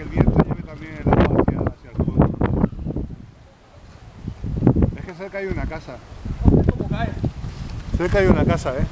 que el viento lleve también el agua hacia, hacia el fondo. Es que cerca hay una casa. Cerca hay una casa, ¿eh?